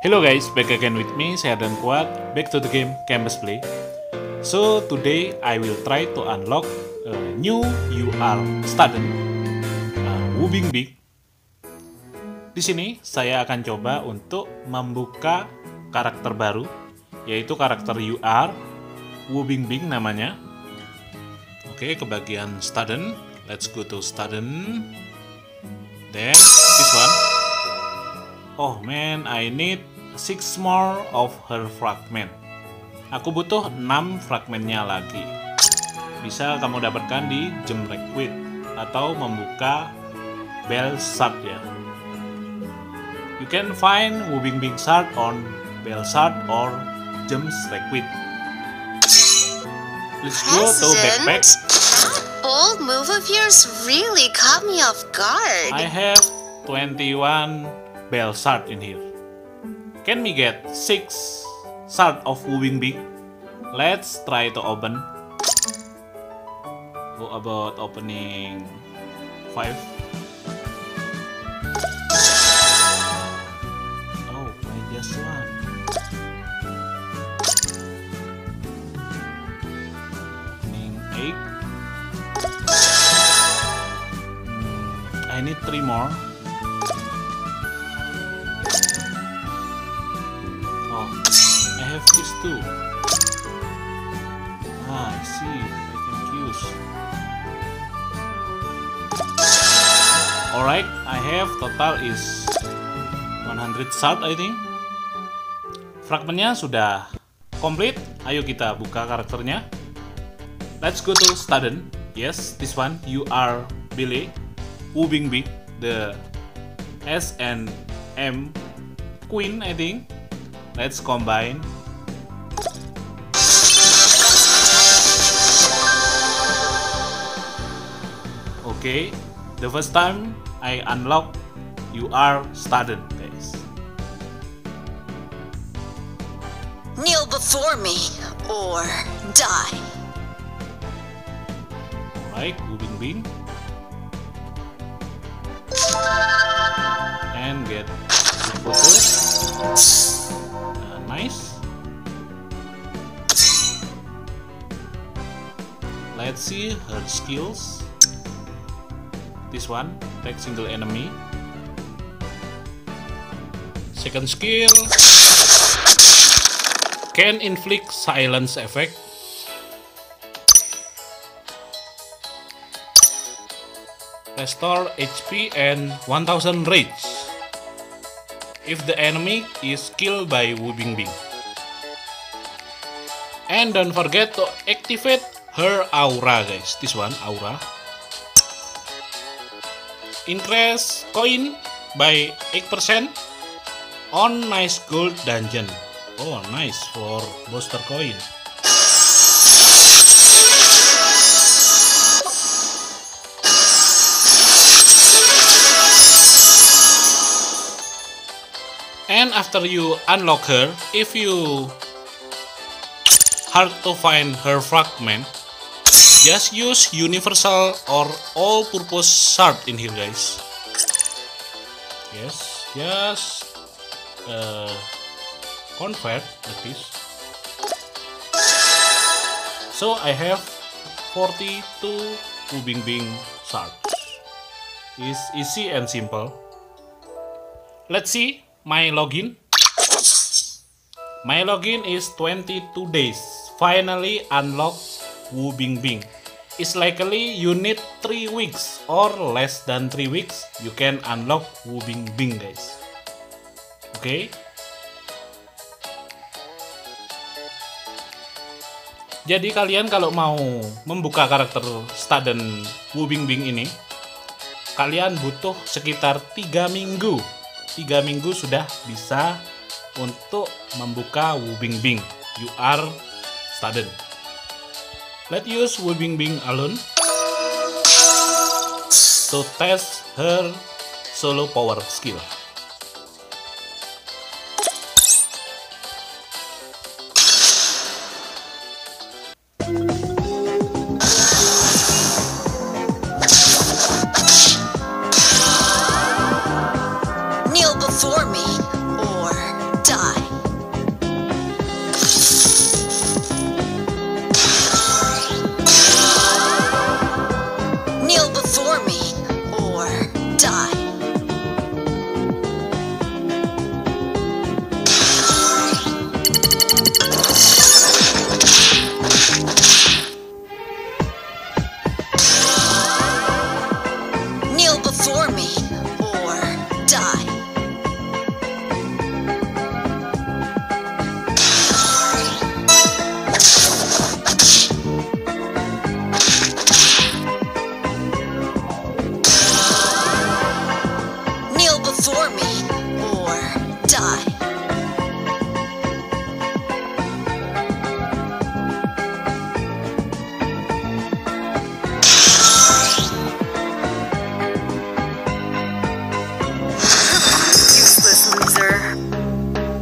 Hello guys, back again with me, saya dan Kuat, back to the game Campus Play. So today I will try to unlock a new UR student, uh, Wubing Big. Di sini saya akan coba untuk membuka karakter baru, yaitu karakter UR, Wubing Big namanya. Oke, ke bagian student, let's go to student. Then this one. Oh man, I need six more of her fragment. Aku butuh 6 fragmentnya lagi. Bisa kamu dapatkan di Gem Liquid atau membuka Bell Shard ya. You can find Wubing Big Shard on Bell Shard or Gems Liquid. Let's go to backpack. Bold move of yours really caught me off guard. I have 21 bell shard in here. Can we get 6 shard of Wubing Big? Let's try to open. How about opening 5? Oh, I just one. Opening 8. Hmm, I need 3 more. Have this too. Ah, I see. I can use. Alright, I have total is 100 shard I think. Fragmentnya sudah komplit. Ayo kita buka karakternya. Let's go to student. Yes, this one. You are Billy. Wubing Big, the S and M Queen, I think. Let's combine. Okay, the first time I unlock, you are started, guys. Kneel before me or die. Alright, Wubing Bing. And get the photo. Uh, nice. Let's see her skills. This one, attack single enemy. Second skill can inflict silence effect. Restore HP and 1000 rage if the enemy is killed by Wubing Bing. And don't forget to activate her aura guys. This one, aura. Increase coin by 8% on nice gold dungeon. Oh, nice for booster coin. And after you unlock her, if you hard to find her fragment, just use universal or all purpose shard in here guys. Yes, just uh, convert like this. So I have 42 Ubing Bing shards. It's easy and simple. Let's see my login. My login is 22 days. Finally unlock Wu Bing Bing. It's likely you need 3 weeks or less than 3 weeks you can unlock Wu Bing Bing guys. Oke. Okay? Jadi kalian kalau mau membuka karakter student Wu Bing Bing ini kalian butuh sekitar 3 minggu 3 minggu sudah bisa untuk membuka Wubing Bing. You are student. Let's use Wubing Bing alone to test her solo power skill.